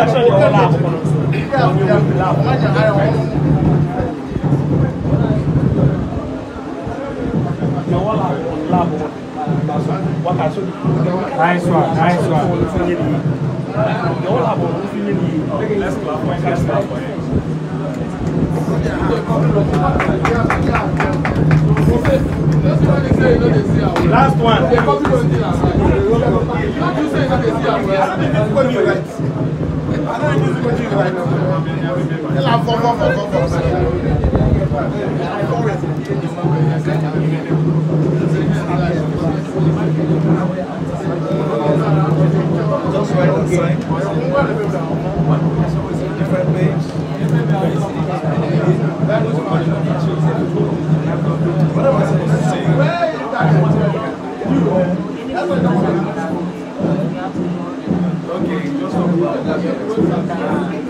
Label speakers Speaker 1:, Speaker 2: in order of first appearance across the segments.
Speaker 1: protection dey all out money wey dey laugh money and iron wọn. Nice one, nice one. Let's clap for him. Let's clap for him. Last one. Just right Okay, just talk about that.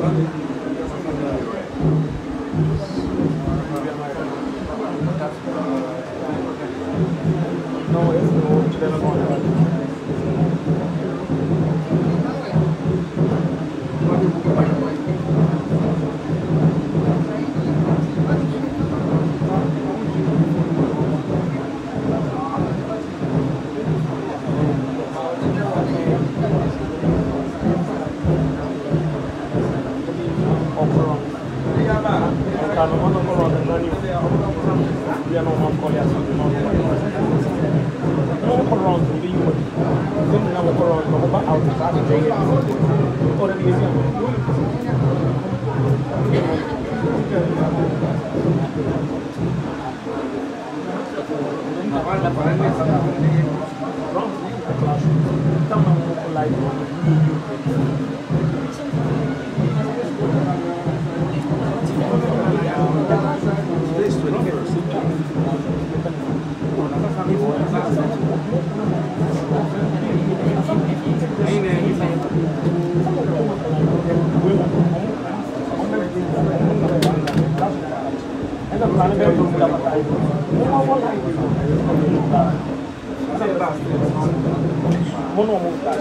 Speaker 1: Thank you. കാരണം കൊണ്ടുള്ളത് ቢያኖ ማቆያ ኮሮናውን ልዩ ዝም ብላ ኮሮና ከሆባ አውጥታ ኦልሬዲ ጊዜ Thank you. Mọ́nà ọmọ òkúta.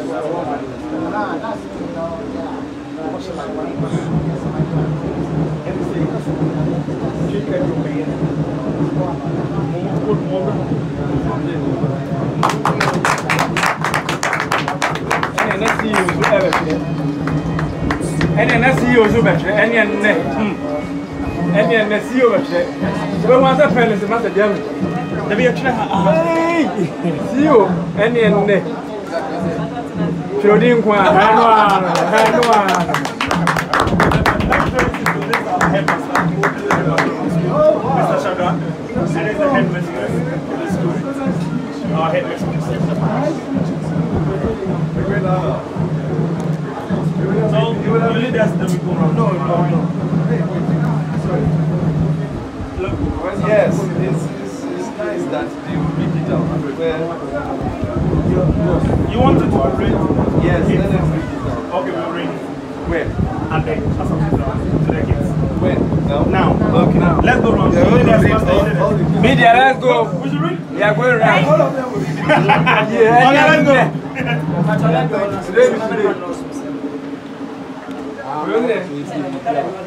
Speaker 1: Ẹni ẹ̀nẹ́ sí yóò bẹ̀rẹ̀ ẹni ẹ̀nẹ́ sí yóò bẹ̀rẹ̀. Wọ́n máa sẹ́ pẹ́ẹ́lì sí máa sẹ̀ díẹ̀ mi. Dẹ̀bi yẹ twẹ́ hàn áhà. Sí o, ẹni ẹnu dẹ̀. Tìrọ̀dí nkwa, ẹnu àná, ẹnu àná. Mr. Shadra, and is the head mistress of the school. Our head mistress. So, you will lead us the people around. No, no, no. Look. Yes, it's, it's, it's, nice that they will pick it up. Where? You want it to read? Yes, let them read it Okay, we'll read. Where? At the to the kids. Where? Now? Now. Okay. Now. Let's go around. Yeah, Media, Media, let's go. We should read? Yeah, go around. All of them will read. yeah, okay, let's go. Today we should read.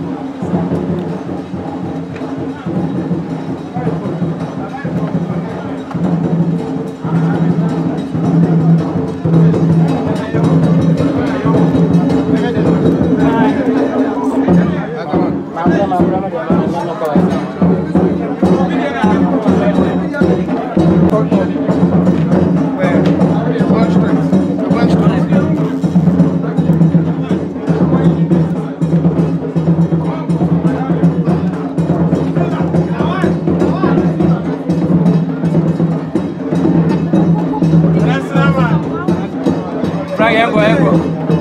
Speaker 1: égua, égua.